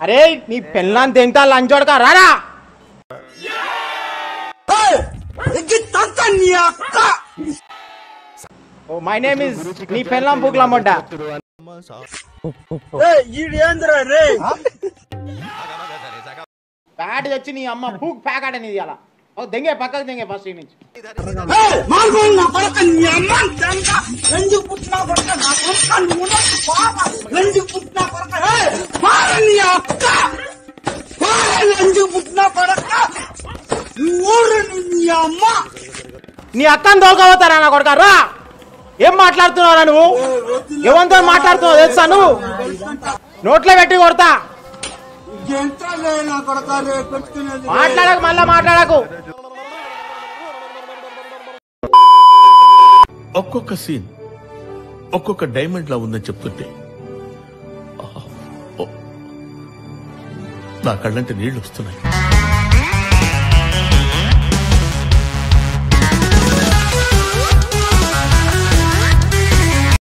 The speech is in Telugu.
అరే నీ పెళ్ళాన్ని తింటా లంచోడక రారా. ఓ మై నేమ్ ఇస్ నీ పెళ్ళాం పూకులమ్మంట ప్యాట్ తెచ్చి నీ అమ్మ పూక్ ప్యాకెట్ అనేది అలా ఓ దెంగే పక్కకు దెంగే ఫస్ట్ ఈ నుంచి. ఎందుకు పుట్టినా కొడక నా కొడక నువ్వు కొడక పుట్టినా నీ అమ్మ. నీ అక్కని తోలుకోపోతారా నా కొడుక? రా. ఏం మాట్లాడుతున్నావురా నువ్వు? ఎవరితో మాట్లాడుతున్నావు తెలుసా నువ్వు? నోట్లో పెట్టి కొడతా. మాట్లాడకు మళ్ళా మాట్లాడకు. ఒక్కొక్క సీన్ ఒక్కొక్క డైమండ్ లా ఉందని చెప్తుంటే నా కళ్ళంటే నీళ్ళు వస్తున్నాయి.